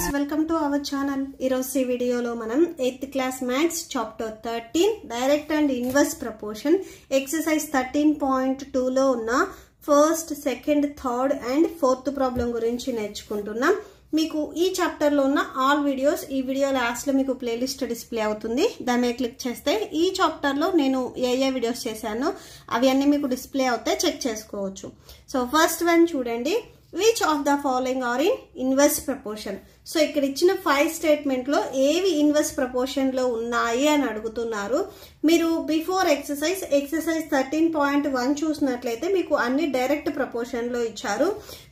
Friends welcome to our channel ఈరోజు ఈ వీడియోలో మనం eighth class maths chapter thirteen direct and inverse proportion exercise thirteen point టూలో ఉన్న first second third and fourth problem గురించి నేర్చుకుంటున్నాం. మీకు ఈ చాప్టర్లో ఉన్న ఆల్ వీడియోస్ ఈ వీడియో లాస్ట్లో మీకు ప్లేలిస్ట్ డిస్ప్లే అవుతుంది. దాని మీద క్లిక్ చేస్తే ఈ చాప్టర్లో నేను ఏ ఏ వీడియోస్ చేశానో అవి అన్నీ మీకు డిస్ప్లే అవుతాయి. చెక్ చేసుకోవచ్చు. సో ఫస్ట్ వన్ చూడండి. Which of the following are in inverse proportion so ఇక్కడ ఇచ్చిన ఫైవ్ స్టేట్మెంట్లో ఏవి ఇన్వర్స్ ప్రపోర్షన్లో ఉన్నాయి అని అడుగుతున్నారు. మీరు before exercise exercise thirteen point one చూసినట్లయితే మీకు అన్ని డైరెక్ట్ ప్రపోర్షన్లో ఇచ్చారు.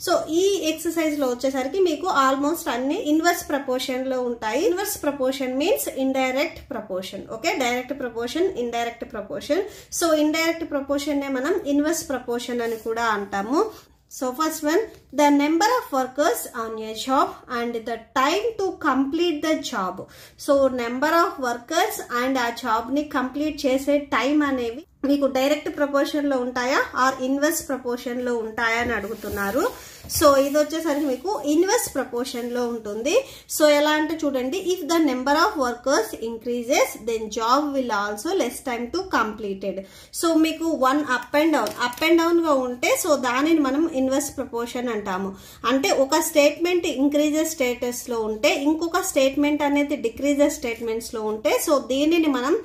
సో ఈ ఎక్సర్సైజ్లో వచ్చేసరికి మీకు ఆల్మోస్ట్ అన్ని ఇన్వర్స్ ప్రపోర్షన్లో ఉంటాయి. Inverse proportion means indirect proportion okay direct proportion indirect proportion so indirect ప్రపోర్షన్నే మనం ఇన్వర్స్ ప్రపోర్షన్ అని కూడా అంటాము. So first one, the number of workers on a job and the time to complete the job. So number of workers and ఆ job ని complete చేసే time అనేవి మీకు direct ప్రపోర్షన్లో ఉంటాయా? ఆర్ ఇన్వెస్ట్ ప్రపోర్షన్లో ఉంటాయా అని అడుగుతున్నారు. సో ఇది వచ్చేసరికి మీకు ఇన్వెస్ట్ ప్రపోర్షన్లో ఉంటుంది. సో ఎలా అంటే చూడండి if the number of workers increases then job will also less time to completed so మీకు one up and down up and డౌన్గా ఉంటే సో దానిని మనం ఇన్వెస్ట్ ప్రపోర్షన్ అంటాము. అంటే ఒక స్టేట్మెంట్ ఇంక్రీజెస్ స్టేటస్లో ఉంటే ఇంకొక స్టేట్మెంట్ అనేది డిక్రీజెస్ స్టేట్మెంట్స్లో ఉంటే సో దీనిని మనం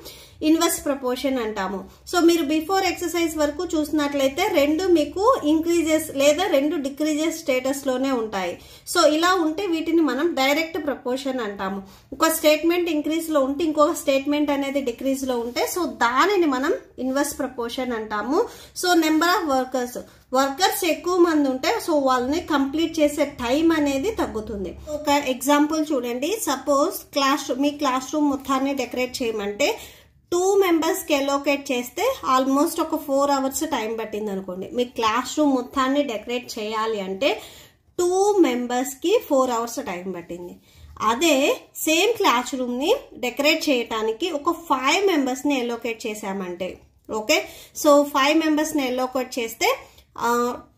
ఇన్వర్స్ ప్రపోర్షన్ అంటాము. సో మీరు బిఫోర్ ఎక్సర్సైజ్ వరకు చూసినట్లయితే రెండు మీకు ఇంక్రీజెస్ లేదా రెండు డిక్రీజెస్ స్టేటస్లోనే ఉంటాయి. సో ఇలా ఉంటే వీటిని మనం డైరెక్ట్ ప్రపోర్షన్ అంటాము. ఒక స్టేట్మెంట్ ఇంక్రీజ్లో ఉంటే ఇంకొక స్టేట్మెంట్ అనేది డిక్రీజ్లో ఉంటే సో దానిని మనం ఇన్వర్స్ ప్రపోర్షన్ అంటాము. So number of workers workers ఎక్కువ మంది ఉంటే సో వాళ్ళని కంప్లీట్ చేసే టైం అనేది తగ్గుతుంది. ఒక ఎగ్జాంపుల్ చూడండి. సపోజ్ క్లాస్ మీ క్లాస్ రూమ్ మొత్తాన్ని డెకరేట్ చేయమంటే టూ మెంబర్స్కి ఎలోకేట్ చేస్తే ఆల్మోస్ట్ ఒక ఫోర్ అవర్స్ టైం పట్టింది అనుకోండి. మీ క్లాస్ రూమ్ మొత్తాన్ని డెకరేట్ చేయాలి అంటే టూ మెంబర్స్కి ఫోర్ అవర్స్ టైం పట్టింది. అదే సేమ్ క్లాస్ రూమ్ని డెకరేట్ చేయటానికి ఒక ఫైవ్ మెంబర్స్ని ఎలోకేట్ చేశామంటే ఓకే సో ఫైవ్ మెంబర్స్ని ఎలోకేట్ చేస్తే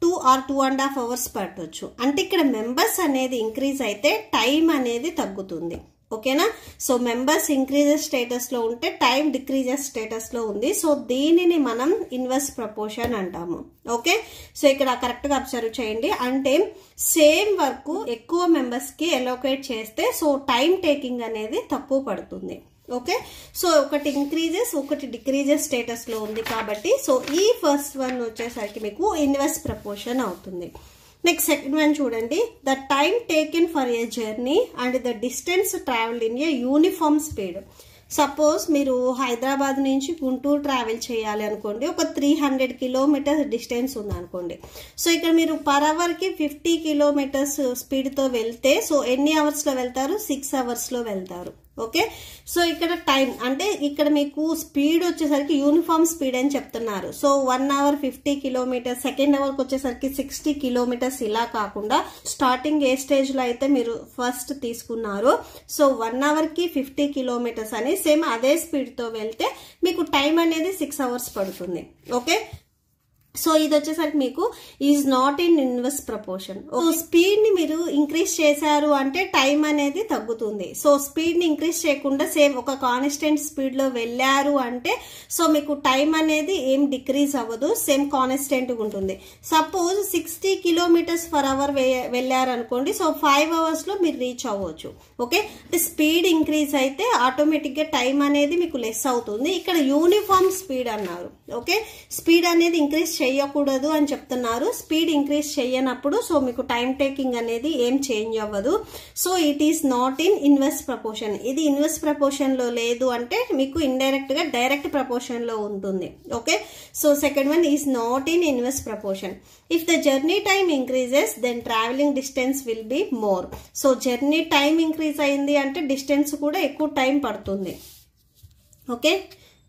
two or two and half hours పట్టవచ్చు అంటే ఇక్కడ మెంబర్స్ అనేది ఇంక్రీజ్ అయితే టైం అనేది తగ్గుతుంది. ఓకేనా? సో మెంబర్స్ ఇంక్రీజెస్ స్టేటస్లో ఉంటే టైం డిక్రీజెస్ స్టేటస్లో ఉంది. సో దీనిని మనం ఇన్వర్స్ ప్రపోర్షన్ అంటాము. ఓకే? సో ఇక్కడ కరెక్ట్గా అబ్జర్వ్ చేయండి. అంటే సేమ్ వర్క్ ఎక్కువ మెంబర్స్కి ఎలోకేట్ చేస్తే సో టైం టేకింగ్ అనేది తక్కువ పడుతుంది. ఓకే? సో ఒకటి ఇంక్రీజెస్ ఒకటి డిక్రీజెస్ స్టేటస్లో ఉంది కాబట్టి సో ఈ ఫస్ట్ వన్ వచ్చేసరికి మీకు ఇన్వర్స్ ప్రపోర్షన్ అవుతుంది. నెక్స్ట్ సెకండ్ వన్ చూడండి. The time taken for a journey and the distance travel in a uniform speed suppose మీరు హైదరాబాద్ నుంచి గుంటూరు ట్రావెల్ చేయాలి అనుకోండి. ఒక త్రీ హండ్రెడ్ కిలోమీటర్స్ డిస్టెన్స్ ఉందనుకోండి సో ఇక్కడ మీరు పర్ అవర్కి ఫిఫ్టీ కిలోమీటర్స్ స్పీడ్తో వెళ్తే సో ఎన్ని అవర్స్లో వెళ్తారు? సిక్స్ అవర్స్లో వెళ్తారు. ఓకే? సో ఇక్కడ టైం అంటే ఇక్కడ మీకు స్పీడ్ వచ్చేసరికి యూనిఫామ్ స్పీడ్ అని చెప్తున్నారు. So one hour fifty kilometres second అవర్కి వచ్చేసరికి సిక్స్టీ కిలోమీటర్స్ ఇలా కాకుండా స్టార్టింగ్ ఏ స్టేజ్లో అయితే మీరు ఫస్ట్ తీసుకున్నారు. సో వన్ అవర్కి ఫిఫ్టీ కిలోమీటర్స్ అని సేమ్ అదే స్పీడ్తో వెళ్తే మీకు టైం అనేది సిక్స్ అవర్స్ పడుతుంది. ఓకే? సో ఇది వచ్చేసరికి మీకు is not in inverse proportion స్పీడ్ని మీరు ఇంక్రీజ్ చేశారు అంటే టైం అనేది తగ్గుతుంది. సో స్పీడ్ని ఇంక్రీజ్ చేయకుండా సేమ్ ఒక కాన్స్టెంట్ స్పీడ్లో వెళ్ళారు అంటే సో మీకు టైం అనేది ఏం డిక్రీజ్ అవ్వదు సేమ్ కాన్స్టెంట్ ఉంటుంది. Suppose sixty kilometres per hour వెళ్ళారు అనుకోండి సో ఫైవ్ అవర్స్లో మీరు రీచ్ అవ్వచ్చు. ఓకే అంటే స్పీడ్ ఇంక్రీజ్ అయితే ఆటోమేటిక్గా టైం అనేది మీకు లెస్ అవుతుంది. ఇక్కడ యూనిఫామ్ స్పీడ్ అన్నారు. ఓకే స్పీడ్ అనేది ఇంక్రీజ్ చేయకూడదు అని చెప్తున్నారు. స్పీడ్ ఇంక్రీజ్ చేయనప్పుడు సో మీకు టైం టేకింగ్ అనేది ఏం చేంజ్ అవ్వదు. So it is not in invest proportion. ఇది ఇన్వెస్ట్ ప్రపోర్షన్లో లేదు అంటే మీకు ఇండైరెక్ట్గా డైరెక్ట్ ప్రపోర్షన్లో ఉంటుంది. Okay? So second one is not in invest proportion. If the journey time increases then travelling distance will be more so journey time increase అయింది అంటే డిస్టెన్స్ కూడా ఎక్కువ టైం పడుతుంది. Okay?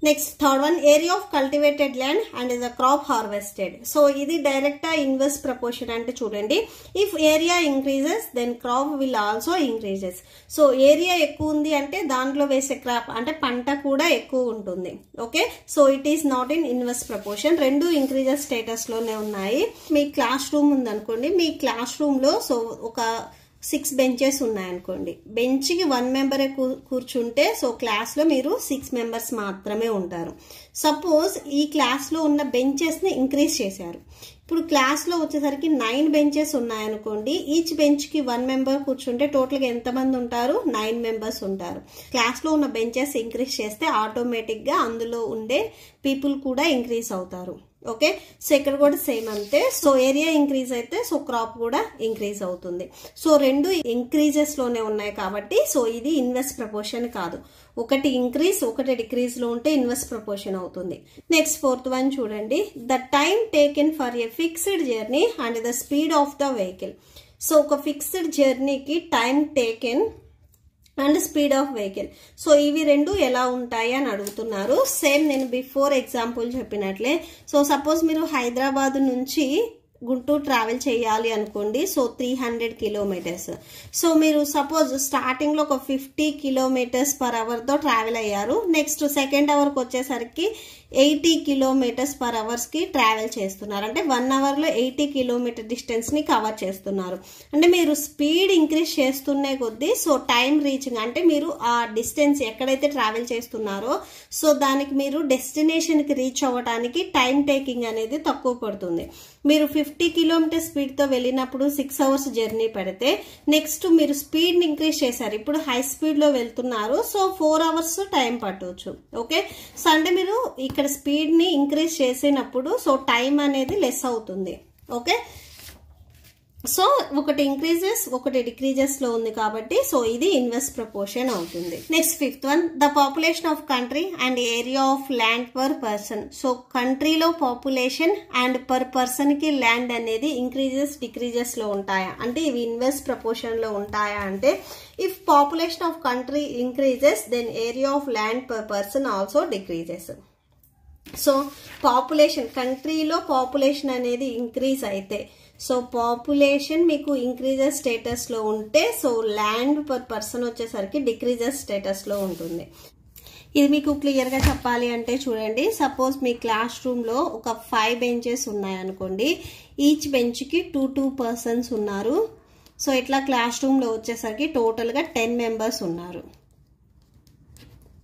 Next third one area of cultivated land and is the crop harvested so ఇది డైరెక్ట్గా invest proportion అంటే చూడండి. If area increases then crop will also increases so area ఎక్కువ ఉంది అంటే దాంట్లో వేసే క్రాప్ అంటే పంట కూడా ఎక్కువ ఉంటుంది. Okay so it is not in invest proportion రెండు ఇంక్రీజెస్ స్టేటస్లోనే ఉన్నాయి. మీ క్లాస్ రూమ్ ఉందనుకోండి. మీ క్లాస్ రూమ్లో సో ఒక సిక్స్ బెంచెస్ ఉన్నాయనుకోండి. బెంచ్కి వన్ మెంబరే కూర్చుంటే సో క్లాస్లో మీరు సిక్స్ మెంబర్స్ మాత్రమే ఉంటారు. సపోజ్ ఈ క్లాస్లో ఉన్న బెంచెస్ని ఇంక్రీజ్ చేశారు. ఇప్పుడు క్లాస్లో వచ్చేసరికి నైన్ బెంచెస్ ఉన్నాయనుకోండి. ఈచ్ బెంచ్కి వన్ మెంబర్ కూర్చుంటే టోటల్గా ఎంతమంది ఉంటారు? నైన్ మెంబర్స్ ఉంటారు. క్లాస్లో ఉన్న బెంచెస్ ఇంక్రీజ్ చేస్తే ఆటోమేటిక్గా అందులో ఉండే పీపుల్ కూడా ఇంక్రీజ్ అవుతారు. ఓకే? సో ఇక్కడ కూడా సేమ్ అంతే. సో ఏరియా ఇంక్రీజ్ అయితే సో క్రాప్ కూడా ఇంక్రీజ్ అవుతుంది. సో రెండు ఇంక్రీజెస్లోనే ఉన్నాయి కాబట్టి సో ఇది ఇన్వెస్ట్ ప్రపోర్షన్ కాదు. ఒకటి ఇంక్రీజ్ ఒకటి డిక్రీజ్లో ఉంటే ఇన్వెస్ట్ ప్రపోర్షన్ అవుతుంది. నెక్స్ట్ ఫోర్త్ వన్ చూడండి. The time taken for a fixed journey and the speed of the vehicle so ఒక fixed జర్నీకి time taken and speed of vehicle so ఇవి రెండు ఎలా ఉంటాయి అని అడుగుతున్నారు. సేమ్ నేను బిఫోర్ ఎగ్జాంపుల్ చెప్పినట్లే. సో సపోజ్ మీరు హైదరాబాద్ నుంచి గుంటూరు ట్రావెల్ చేయాలి అనుకోండి. So three hundred kilometres so మీరు సపోజ్ స్టార్టింగ్లో ఒక ఫిఫ్టీ కిలోమీటర్స్ పర్ అవర్తో ట్రావెల్ అయ్యారు. నెక్స్ట్ సెకండ్ అవర్కి వచ్చేసరికి ఎయిటీ కిలోమీటర్స్ పర్ అవర్స్కి ట్రావెల్ చేస్తున్నారు. అంటే వన్ అవర్లో ఎయిటీ కిలోమీటర్ డిస్టెన్స్ని కవర్ చేస్తున్నారు. అంటే మీరు స్పీడ్ ఇంక్రీజ్ చేస్తున్నే కొద్దీ సో టైం రీచింగ్ అంటే మీరు ఆ డిస్టెన్స్ ఎక్కడైతే ట్రావెల్ చేస్తున్నారో సో దానికి మీరు డెస్టినేషన్కి రీచ్ అవ్వడానికి టైం టేకింగ్ అనేది తక్కువ పడుతుంది. మీరు ఫిఫ్టీ కిలోమీటర్ స్పీడ్తో వెళ్ళినప్పుడు సిక్స్ అవర్స్ జర్నీ పెడితే నెక్స్ట్ మీరు స్పీడ్ని ఇంక్రీజ్ చేశారు. ఇప్పుడు హై స్పీడ్లో వెళ్తున్నారు. సో ఫోర్ అవర్స్ టైం పట్టవచ్చు ఓకే? సో అంటే మీరు ఇక్కడ స్పీడ్ని ఇంక్రీజ్ చేసినప్పుడు సో టైం అనేది లెస్ అవుతుంది. ఓకే? సో ఒకటి ఇంక్రీజెస్ ఒకటి డిక్రీజెస్లో ఉంది కాబట్టి సో ఇది ఇన్వెస్ట్ ప్రపోర్షన్ అవుతుంది. Next fifth one the population of country and area of land per person so కంట్రీలో పాపులేషన్ అండ్ పర్ పర్సన్కి ల్యాండ్ అనేది ఇంక్రీజెస్ డిక్రీజెస్లో ఉంటాయా? అంటే ఇవి ఇన్వెస్ట్ ప్రపోర్షన్లో ఉంటాయా అంటే if population of country increases then area of land per person also decreases so population కంట్రీలో పాపులేషన్ అనేది ఇంక్రీజ్ అయితే సో పాపులేషన్ మీకు ఇంక్రీజెస్ స్టేటస్లో ఉంటే సో ల్యాండ్ పర్ పర్సన్ వచ్చేసరికి డిక్రీజెస్ స్టేటస్లో ఉంటుంది. ఇది మీకు క్లియర్గా చెప్పాలి అంటే చూడండి సపోజ్ మీ క్లాస్ రూమ్లో ఒక ఫైవ్ బెంచెస్ ఉన్నాయనుకోండి ఈచ్ బెంచ్కి టూ టూ పర్సన్స్ ఉన్నారు. సో ఇట్లా క్లాస్ రూమ్లో వచ్చేసరికి టోటల్గా టెన్ మెంబర్స్ ఉన్నారు.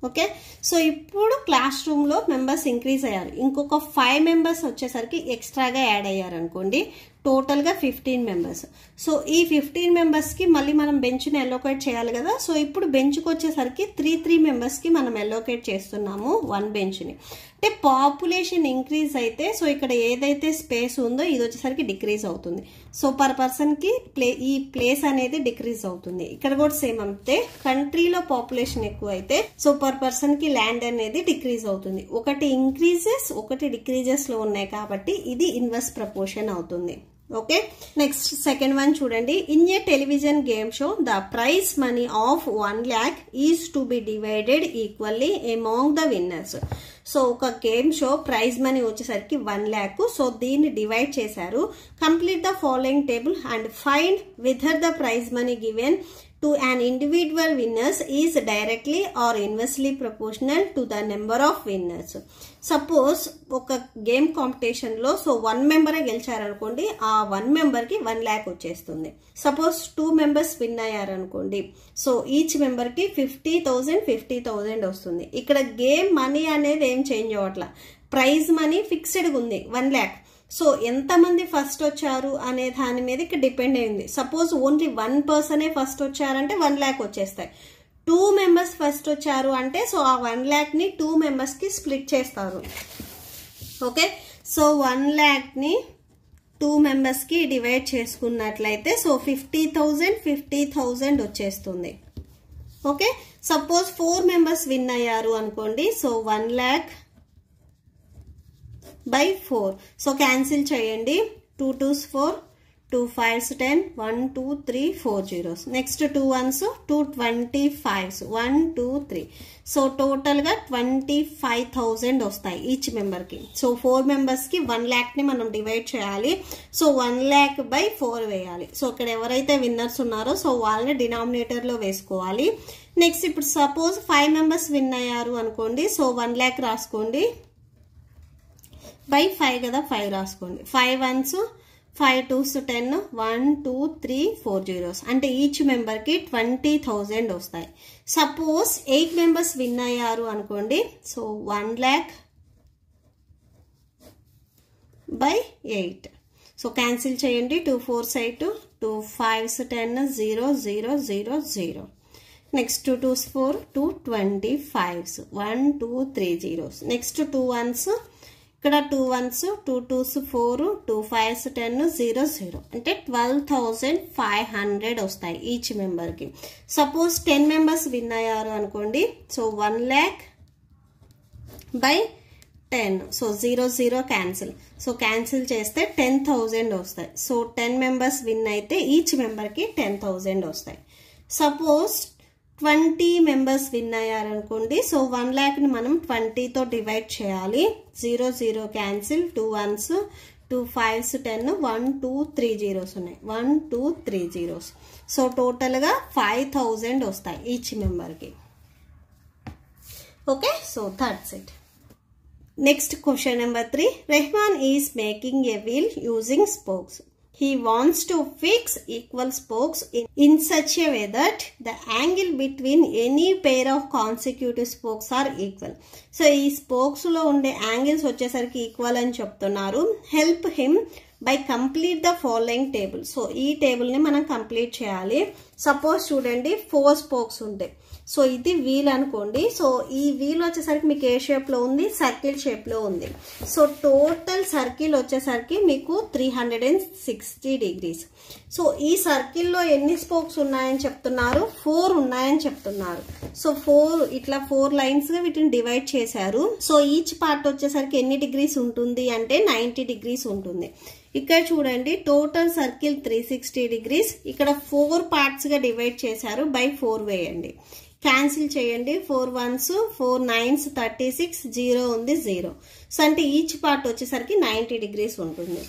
ఓకే సో ఇప్పుడు క్లాస్ రూమ్లో మెంబర్స్ ఇంక్రీజ్ అయ్యారు. ఇంకొక ఫైవ్ మెంబర్స్ వచ్చేసరికి ఎక్స్ట్రాగా యాడ్ అయ్యారు అనుకోండి టోటల్గా ఫిఫ్టీన్ మెంబర్స్ సో ఈ ఫిఫ్టీన్ మెంబర్స్కి మళ్ళీ మనం బెంచ్ని ఎలోకేట్ చేయాలి కదా. సో ఇప్పుడు బెంచ్కి వచ్చేసరికి త్రీ త్రీ మెంబర్స్కి మనం ఎలోకేట్ చేస్తున్నాము వన్ బెంచ్ని అంటే పాపులేషన్ ఇంక్రీజ్ అయితే సో ఇక్కడ ఏదైతే స్పేస్ ఉందో ఇది వచ్చేసరికి డిక్రీజ్ అవుతుంది. సో పర్ పర్సన్కి ప్లే ఈ ప్లేస్ అనేది డిక్రీజ్ అవుతుంది. ఇక్కడ కూడా సేమ్ అంతే. కంట్రీలో పాపులేషన్ ఎక్కువ అయితే సో పర్ పర్సన్కి ల్యాండ్ అనేది డిక్రీజ్ అవుతుంది. ఒకటి ఇంక్రీజెస్ ఒకటి డిక్రీజెస్లో ఉన్నాయి కాబట్టి ఇది ఇన్వెస్ట్ ప్రపోర్షన్ అవుతుంది. ఓకే నెక్స్ట్ సెకండ్ వన్ చూడండి. In a television game show the prize money of one lakh is to be divided equally among the winners so ఒక గేమ్ షో ప్రైజ్ మనీ వచ్చేసరికి one lakh so దీన్ని divide చేశారు. Complete the following table and find whether the prize money given to an individual winners is directly or inversely proportional to the number of winners. Suppose ఒక game కాంపిటీషన్లో so one మెంబరే గెలిచారనుకోండి ఆ one మెంబర్కి one lakh వచ్చేస్తుంది. Suppose two members win అయ్యారనుకోండి so each మెంబర్కి fifty thousand fifty thousand వస్తుంది. ఇక్కడ గేమ్ మనీ అనేది ఏం చేంజ్ అవ్వట్ల. ప్రైజ్ మనీ ఫిక్స్డ్గా ఉంది వన్ ల్యాక్ సో ఎంతమంది ఫస్ట్ వచ్చారు అనే దాని మీద ఇక్కడ డిపెండ్ అయింది సపోజ్ ఓన్లీ వన్ పర్సనే ఫస్ట్ వచ్చారంటే వన్ ల్యాక్ వచ్చేస్తాయి. టూ మెంబర్స్ ఫస్ట్ వచ్చారు అంటే సో ఆ వన్ ల్యాక్ని టూ మెంబర్స్కి స్ప్లిట్ చేస్తారు. ఓకే సో వన్ ల్యాక్ని టూ మెంబర్స్కి డివైడ్ చేసుకున్నట్లయితే so fifty thousand fifty thousand వచ్చేస్తుంది. Okay suppose four members win అయ్యారు అనుకోండి so one lakh by four so cancel చేయండి. Two twos four two fives ten one two three four zeros next two ones two twenty fives one two three so టోటల్గా twenty five thousand వస్తాయి each మెంబర్కి so four మెంబర్స్కి one ల్యాక్ని మనం divide చేయాలి. So one lakh by four వేయాలి. So ఇక్కడ ఎవరైతే విన్నర్స్ ఉన్నారో సో వాళ్ళని డినామినేటర్లో వేసుకోవాలి. నెక్స్ట్ ఇప్పుడు సపోజ్ ఫైవ్ మెంబర్స్ విన్ అయ్యారు అనుకోండి. సో వన్ ల్యాక్ రాసుకోండి. బై ఫైవ్ కదా ఫైవ్ రాసుకోండి. Five ones five twos ten one two three four zeros. అంటే ఈచ్ మెంబర్కి ట్వంటీ థౌజండ్ వస్తాయి. సపోజ్ ఎయిట్ మెంబర్స్ విన్ అయ్యారు అనుకోండి so one lakh by eight. So cancel చేయండి two fours eight two fives ten zero zero zero zero. Next two twos four two twenty fives one two three zeros. Next two ones ఇక్కడ two ones two twos four two fives ten zero zero అంటే twelve thousand five hundred వస్తాయి each మెంబర్కి suppose ten members win అయ్యారు అనుకోండి so one lakh by ten so zero zero cancel so cancel చేస్తే ten thousand వస్తాయి. So ten members win అయితే each మెంబర్కి ten thousand వస్తాయి. సపోజ్ ట్వంటీ మెంబర్స్ విన్ అయ్యారనుకోండి. సో వన్ ల్యాక్ని మనం ట్వంటీతో డివైడ్ చేయాలి. Zero zero cancel two ones two fives ten one two three zeros ఉన్నాయి. One two three zeros. So టోటల్గా ఫైవ్ థౌజండ్ వస్తాయి each మెంబర్కి. Okay? So that's it next question number three. Rahman is making a wheel using spokes. He wants to fix equal spokes in, in such a way that the angle between any pair of consecutive spokes are equal so ఈ స్పోక్స్లో ఉండే angles వచ్చేసరికి equal అని చెప్తున్నారు help him by complete the following table so ఈ టేబుల్ని మనం complete చేయాలి సపోజ్ చూడండి ఫోర్ స్పోక్స్ ఉంటాయి సో ఇది వీల్ అనుకోండి. సో ఈ వీల్ వచ్చేసరికి మీకు ఏ షేప్లో ఉంది? సర్కిల్ షేప్లో ఉంది. సో టోటల్ సర్కిల్ వచ్చేసరికి మీకు three hundred and sixty degrees so ఈ సర్కిల్లో ఎన్ని స్పోక్స్ ఉన్నాయని చెప్తున్నారు? ఫోర్ ఉన్నాయని చెప్తున్నారు. సో ఫోర్ ఇట్లా ఫోర్ లైన్స్గా వీటిని డివైడ్ చేశారు. సో ఈచ్ పార్ట్ వచ్చేసరికి ఎన్ని డిగ్రీస్ ఉంటుంది అంటే నైంటీ డిగ్రీస్ ఉంటుంది. ఇక్కడ చూడండి total circle three sixty degrees ఇక్కడ ఫోర్ పార్ట్స్గా డివైడ్ చేశారు. బై ఫోర్ వేయండి. క్యాన్సిల్ చేయండి. Four ones four nines thirty six zero ఉంది జీరో. సో అంటే ఈచ్ పార్ట్ వచ్చేసరికి నైంటీ డిగ్రీస్ ఉంటుంది.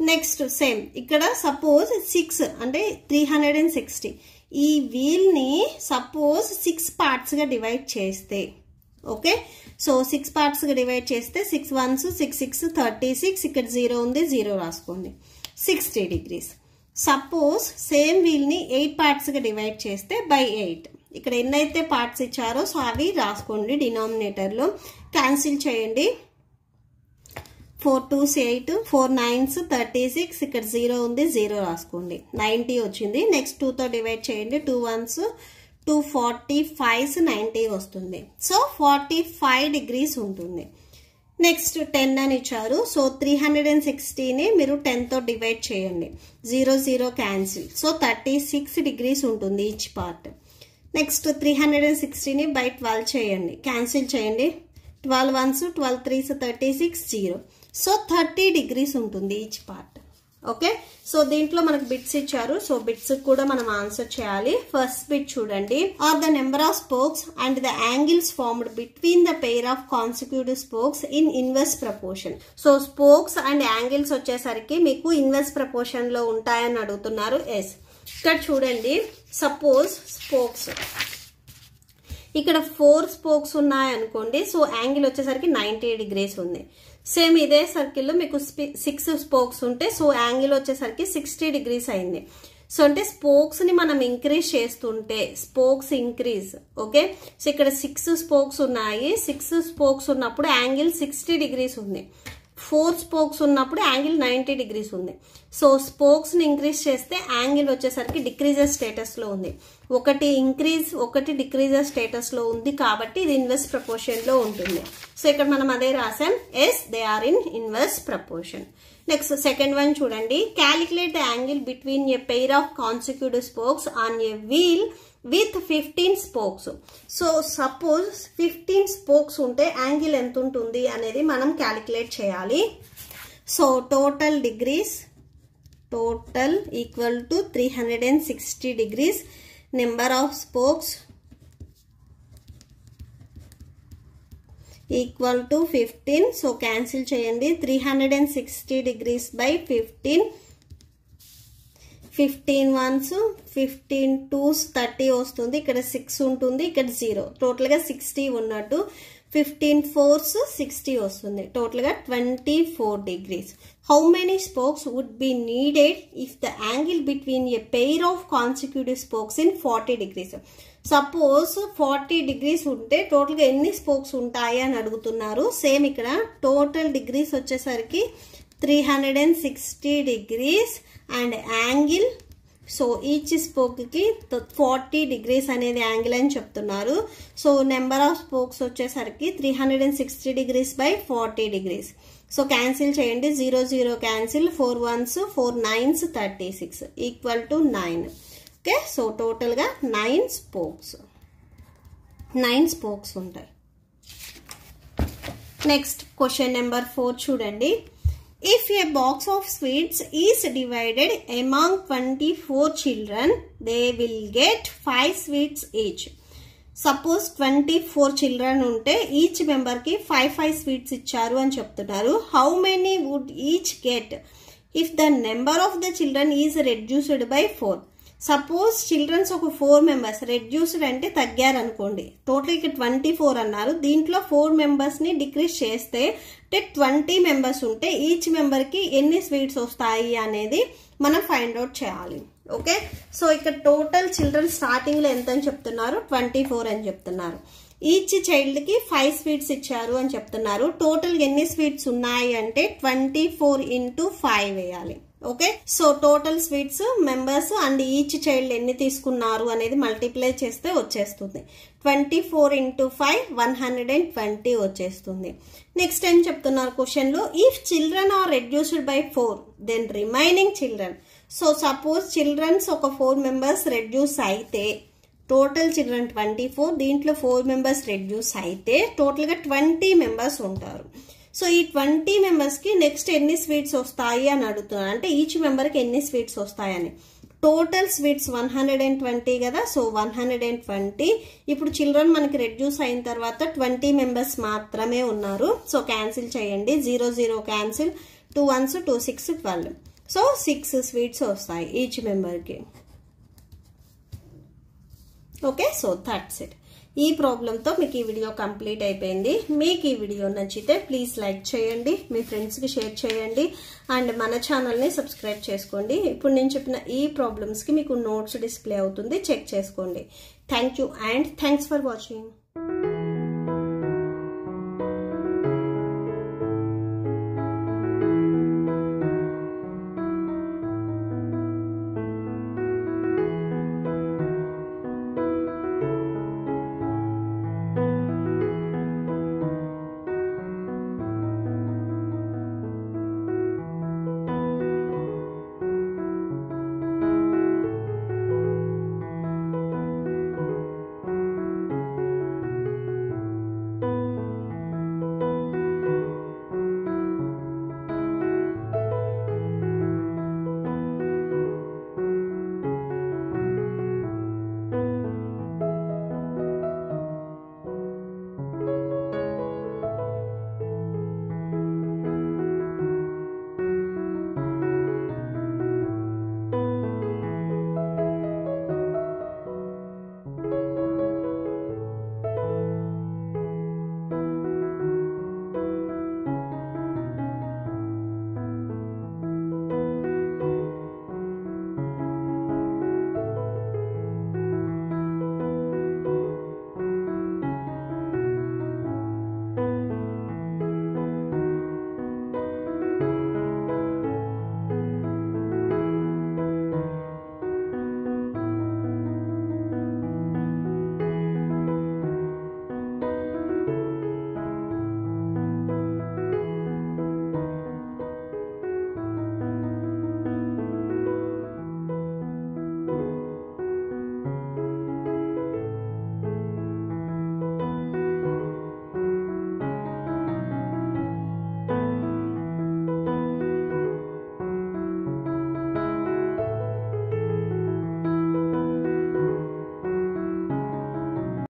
Next same. ఇక్కడ సపోజ్ సిక్స్ అంటే త్రీ హండ్రెడ్ అండ్ సిక్స్టీ. ఈ వీల్ని సపోజ్ సిక్స్ పార్ట్స్గా డివైడ్ చేస్తే ఓకే? సో సిక్స్ పార్ట్స్గా డివైడ్ చేస్తే six ones six sixes thirty six ఇక్కడ జీరో ఉంది జీరో రాసుకోండి. Sixty degrees. సపోజ్ సేమ్ వీల్ని ఎయిట్ పార్ట్స్గా డివైడ్ చేస్తే బై ఎయిట్. ఇక్కడ ఎన్నైతే పార్ట్స్ ఇచ్చారో సో అవి రాసుకోండి డినామినేటర్లో. క్యాన్సిల్ చేయండి. Four twos eight four nines thirty six ఇక్కడ జీరో ఉంది జీరో రాసుకోండి. నైంటీ వచ్చింది. నెక్స్ట్ టూతో డివైడ్ చేయండి. Two ones two forty fives ninety వస్తుంది. సో ఫార్టీ ఫైవ్ డిగ్రీస్ ఉంటుంది. నెక్స్ట్ టెన్ అని ఇచ్చారు. సో త్రీ హండ్రెడ్ అండ్ సిక్స్టీని మీరు టెన్తో డివైడ్ చేయండి. Zero zero cancel so thirty six degrees ఉంటుంది each part next three hundred and సిక్స్టీని by twelve చేయండి. క్యాన్సిల్ చేయండి. Twelve ones twelve threes thirty six zero so thirty degrees ఉంటుంది each part okay so దీంట్లో మనకు bits ఇచ్చారు. So bits కూడా మనం answer చేయాలి. ఫస్ట్ బిట్ చూడండి. Are the number of spokes and the angles formed between the pair of consecutive spokes in inverse proportion so spokes and angles వచ్చేసరికి మీకు inverse ప్రపోర్షన్లో ఉంటాయని అడుగుతున్నారు. ఎస్ ఇక్కడ చూడండి. సపోజ్ స్పోక్స్ ఇక్కడ ఫోర్ స్పోక్స్ ఉన్నాయనుకోండి. సో యాంగిల్ వచ్చేసరికి నైంటీ డిగ్రీస్ ఉంది. సేమ్ ఇదే సర్కిల్లో మీకు సిక్స్ స్పోక్స్ ఉంటే సో యాంగిల్ వచ్చేసరికి సిక్స్టీ డిగ్రీస్ అయింది. సో అంటే స్పోక్స్ని మనం ఇంక్రీజ్ చేస్తుంటే స్పోక్స్ ఇంక్రీజ్ ఓకే సో ఇక్కడ సిక్స్ స్పోక్స్ ఉన్నాయి. సిక్స్ స్పోక్స్ ఉన్నప్పుడు యాంగిల్ సిక్స్టీ డిగ్రీస్ ఉంది. ఫోర్ స్పోక్స్ ఉన్నప్పుడు యాంగిల్ నైంటీ డిగ్రీస్ ఉంది. సో స్పోక్స్ని ఇంక్రీజ్ చేస్తే యాంగిల్ వచ్చేసరికి డిక్రీజర్ స్టేటస్లో ఉంది. ఒకటి ఇంక్రీజ్ ఒకటి డిక్రీజర్ స్టేటస్లో ఉంది కాబట్టి ఇది ఇన్వర్స్ ప్రపోర్షన్లో ఉంటుంది. సో ఇక్కడ మనం అదే రాసాం. Yes they are in inverse proportion. Next second one చూడండి. Calculate the angle between a pair of consecutive spokes on a wheel with fifteen spokes. So suppose fifteen spokes ఉంటే యాంగిల్ ఎంత ఉంటుంది అనేది మనం క్యాలిక్యులేట్ చేయాలి. So total degrees total equal to three hundred and sixty degrees number of spokes equal to fifteen. So cancel చేయండి. Three hundred and sixty degrees by fifteen. Fifteen ones fifteen twos thirty వస్తుంది. ఇక్కడ six ఉంటుంది ఇక్కడ zero టోటల్గా sixty ఉన్నట్టు fifteen fours sixty వస్తుంది. టోటల్గా twenty four degrees how many spokes would be needed if the angle between a pair of consecutive spokes in forty degrees suppose forty degrees ఉంటే టోటల్గా ఎన్ని స్పోక్స్ ఉంటాయి అని అడుగుతున్నారు. సేమ్ ఇక్కడ. టోటల్ డిగ్రీస్ వచ్చేసరికి three hundred and sixty degrees and angle. So each స్పోక్కి forty degrees అనేది angle అని చెప్తున్నారు. సో నెంబర్ ఆఫ్ స్పోక్స్ వచ్చేసరికి three hundred and sixty degrees by forty degrees so cancel చేయండి. Zero zero cancel four ones four nines thirty six equal to nine okay so టోటల్గా nine spokes nine spokes ఉంటాయి. Next question number four చూడండి. If a box of sweets is divided among 24 children, they will get 5 sweets each. Suppose twenty four children ఉంటే each మెంబర్కి five five sweets ఇచ్చారు అని చెప్తున్నారు how many would each get if the number of the children is reduced by four suppose childrens ఒక four members reduced అంటే తగ్గారు అనుకోండి total ఇక్కడ ట్వంటీ ఫోర్ అన్నారు. దీంట్లో ఫోర్ మెంబర్స్ని డిక్రీజ్ చేస్తే అంటే ట్వంటీ మెంబర్స్ ఉంటే ఈచ్ మెంబర్కి ఎన్ని స్వీట్స్ వస్తాయి అనేది మనం ఫైండ్ అవుట్ చేయాలి. ఓకే? సో ఇక్కడ టోటల్ చిల్డ్రన్ స్టార్టింగ్లో ఎంత అని చెప్తున్నారు? ట్వంటీ ఫోర్ అని చెప్తున్నారు. ఈచ్ చైల్డ్కి ఫైవ్ స్వీట్స్ ఇచ్చారు అని చెప్తున్నారు. టోటల్ ఎన్ని స్వీట్స్ ఉన్నాయి అంటే ట్వంటీ ఫోర్ ఇంటూ ఫైవ్ వేయాలి. Okay? So total sweets members and each child ఎన్ని తీసుకున్నారు అనేది మల్టిప్లై చేస్తే వచ్చేస్తుంది. Twenty four into five one hundred and twenty వచ్చేస్తుంది. నెక్స్ట్ ఏం చెప్తున్నారు క్వశ్చన్లో? If children are reduced by four then remaining children so suppose childrens ఒక ఫోర్ మెంబర్స్ రెడ్యూస్ అయితే టోటల్ చిల్డ్రన్ ట్వంటీ ఫోర్ దీంట్లో ఫోర్ మెంబర్స్ రెడ్యూస్ అయితే టోటల్గా twenty members ఉంటారు. సో ఈ ట్వంటీ మెంబర్స్కి నెక్స్ట్ ఎన్ని స్వీట్స్ వస్తాయి అని అడుగుతున్నాను అంటే ఈచ్ మెంబర్కి ఎన్ని స్వీట్స్ వస్తాయని. Total sweets one hundred and twenty కదా. So one hundred and twenty ఇప్పుడు చిల్డ్రన్ మనకి రెడ్యూస్ అయిన తర్వాత ట్వంటీ మెంబర్స్ మాత్రమే ఉన్నారు. సో క్యాన్సిల్ చేయండి. Zero zero cancel two ones two six twelve so six sweets వస్తాయి ఈచ్ మెంబర్కి ఓకే సో థట్స్ ఇట్ ఈ ప్రాబ్లంతో మీకు ఈ వీడియో కంప్లీట్ అయిపోయింది. మీకు ఈ వీడియో నచ్చితే ప్లీజ్ లైక్ చేయండి మీ ఫ్రెండ్స్కి షేర్ చేయండి అండ్ మన ఛానల్ని సబ్స్క్రైబ్ చేసుకోండి. ఇప్పుడు నేను చెప్పిన ఈ ప్రాబ్లమ్స్కి మీకు నోట్స్ డిస్ప్లే అవుతుంది చెక్ చేసుకోండి. Thank you and thanks for watching